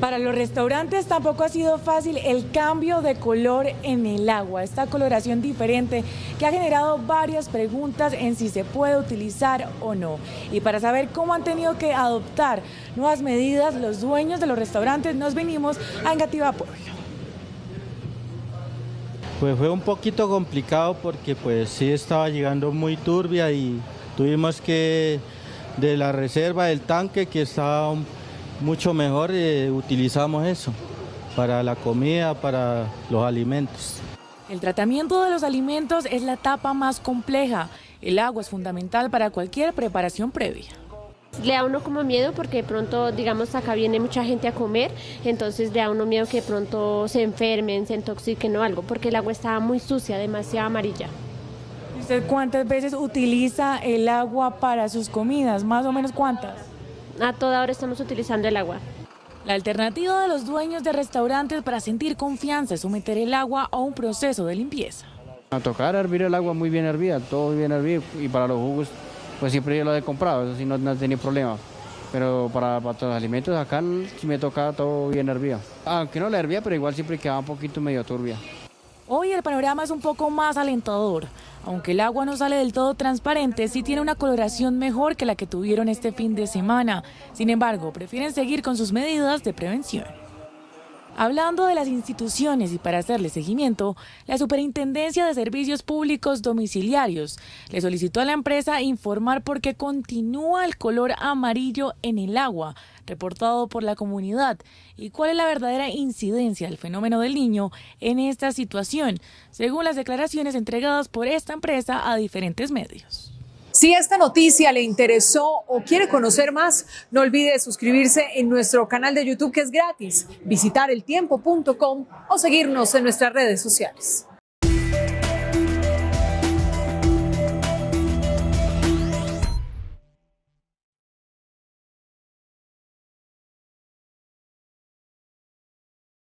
Para los restaurantes tampoco ha sido fácil el cambio de color en el agua, esta coloración diferente que ha generado varias preguntas en si se puede utilizar o no. Y para saber cómo han tenido que adoptar nuevas medidas, los dueños de los restaurantes nos venimos a Engativá Pueblo. Pues fue un poquito complicado porque pues sí estaba llegando muy turbia y tuvimos que de la reserva del tanque que estaba un mucho mejor eh, utilizamos eso para la comida, para los alimentos. El tratamiento de los alimentos es la etapa más compleja. El agua es fundamental para cualquier preparación previa. Le da uno como miedo porque de pronto, digamos, acá viene mucha gente a comer, entonces le da uno miedo que de pronto se enfermen, se intoxiquen o algo, porque el agua está muy sucia, demasiado amarilla. ¿Usted cuántas veces utiliza el agua para sus comidas? ¿Más o menos cuántas? A toda hora estamos utilizando el agua. La alternativa de los dueños de restaurantes para sentir confianza es someter el agua a un proceso de limpieza. A tocar hervir el agua muy bien hervida, todo bien hervido y para los jugos pues siempre yo lo he comprado, eso sí no, no he tenido problema. Pero para, para los alimentos acá sí me toca todo bien hervido. Aunque no la hervía, pero igual siempre quedaba un poquito medio turbia. Hoy el panorama es un poco más alentador. Aunque el agua no sale del todo transparente, sí tiene una coloración mejor que la que tuvieron este fin de semana. Sin embargo, prefieren seguir con sus medidas de prevención. Hablando de las instituciones y para hacerle seguimiento, la Superintendencia de Servicios Públicos Domiciliarios le solicitó a la empresa informar por qué continúa el color amarillo en el agua reportado por la comunidad y cuál es la verdadera incidencia del fenómeno del niño en esta situación, según las declaraciones entregadas por esta empresa a diferentes medios. Si esta noticia le interesó o quiere conocer más, no olvide suscribirse en nuestro canal de YouTube que es gratis, visitar eltiempo.com o seguirnos en nuestras redes sociales.